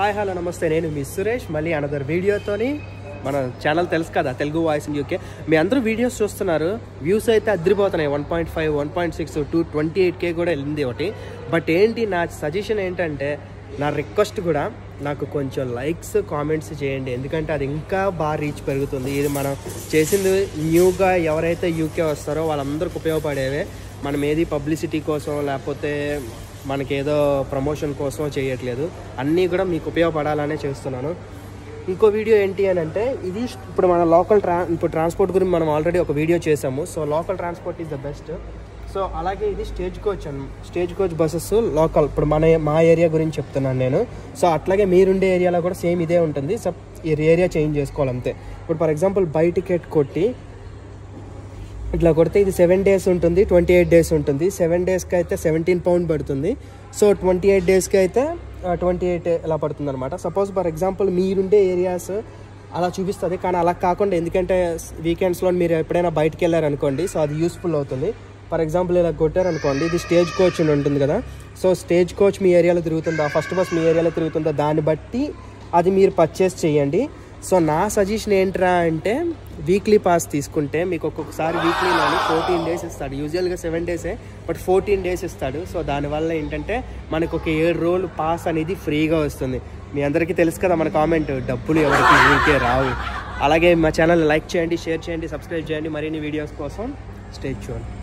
Hi hello నమస్తే. నేను మీ సురేష్. మళ్ళీ అనదర్ వీడియోతోని మన ఛానల్ తెలుసు కదా తెలుగు వాయిస్ ఇన్ యూకే మీ అందరూ వీడియోస్ చూస్తున్నారు. వ్యూస్ అయితే అద్దరిపోతున్నాయి one point five one point six two twenty eight K కూడా వెళ్ళింది ఒకటి. బట్ ఏంటి నా సజెషన్ ఏంటంటే నా రిక్వెస్ట్ కూడా నాకు కొంచెం లైక్స్ కామెంట్స్ చేయండి. ఎందుకంటే అది ఇంకా బాగా రీచ్ పెరుగుతుంది. ఇది మనం చేసింది న్యూగా ఎవరైతే యూకే వస్తారో వాళ్ళందరికి ఉపయోగపడేవే. మనం ఏది పబ్లిసిటీ కోసం లేకపోతే మనకేదో ప్రమోషన్ కోసం చేయట్లేదు. అన్నీ కూడా మీకు ఉపయోగపడాలనే చేస్తున్నాను. ఇంకో వీడియో ఏంటి అని అంటే ఇది ఇప్పుడు మన లోకల్ ట్రా ఇప్పుడు ట్రాన్స్పోర్ట్ గురించి మనం ఆల్రెడీ ఒక వీడియో చేసాము so local transport is the best so అలాగే ఇది stage coach and stage coach buses local ఇప్పుడు మన మా ఏరియా గురించి చెప్తున్నాను నేను. సో అట్లాగే మీరుండే ఏరియాలో కూడా సేమ్ ఇదే ఉంటుంది. సో ఈ ఏరియా చేంజ్ చేసుకోవాలంతే. ఇప్పుడు ఫర్ ఎగ్జాంపుల్ బై టికెట్ కొట్టి ఇట్లా కొడితే ఇది సెవెన్ డేస్ ఉంటుంది ట్వంటీ ఎయిట్ డేస్ ఉంటుంది సెవెన్ డేస్కి అయితే సెవెంటీన్ పౌండ్ పడుతుంది. సో ట్వంటీ ఎయిట్ డేస్కి అయితే ట్వంటీ ఎయిట్ ఇలా పడుతుంది అనమాట సపోజ్ ఫర్ ఎగ్జాంపుల్ మీరుండే ఏరియాస్ అలా చూపిస్తుంది కానీ అలా కాకుండా ఎందుకంటే వీకెండ్స్లో మీరు ఎప్పుడైనా బయటకు వెళ్ళారనుకోండి సో అది యూస్ఫుల్ అవుతుంది. ఫర్ ఎగ్జాంపుల్ ఇలా కొట్టారనుకోండి ఇది స్టేజ్ కోచ్ అని ఉంటుంది కదా. సో స్టేజ్ కోచ్ మీ ఏరియాలో తిరుగుతుందా? ఫస్ట్ బస్ మీ ఏరియాలో తిరుగుతుందా? దాన్ని బట్టి అది మీరు పర్చేస్ చేయండి. సో నా సజెషన్ ఏంట్రా అంటే వీక్లీ పాస్ తీసుకుంటే మీకు ఒక్కొక్కసారి వీక్లీలోని ఫోర్టీన్ డేస్ ఇస్తాడు. యూజువల్గా సెవెన్ డేసే బట్ ఫోర్టీన్ డేస్ ఇస్తాడు. సో దానివల్ల ఏంటంటే మనకు ఒక ఏడు రోజులు పాస్ అనేది ఫ్రీగా వస్తుంది. మీ అందరికీ తెలుసు కదా మన కామెంట్ డబ్బులు ఎవరికి ఊరికే రావు. అలాగే మా ఛానల్ లైక్ చేయండి షేర్ చేయండి సబ్స్క్రైబ్ చేయండి. మరిన్ని వీడియోస్ కోసం స్టే చూడండి